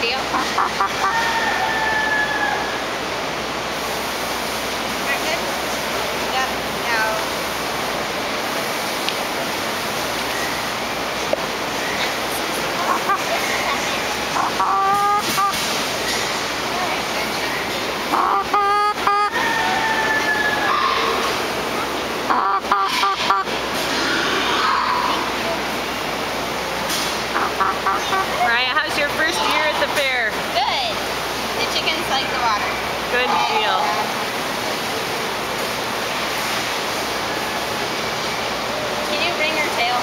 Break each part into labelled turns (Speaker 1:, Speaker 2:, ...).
Speaker 1: video. Mariah, how's your good deal.
Speaker 2: Can you ring her tail?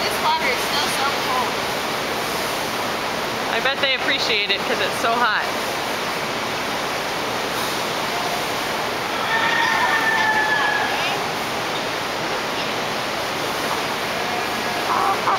Speaker 2: this water is still so cold.
Speaker 1: I bet they appreciate it because it's so hot.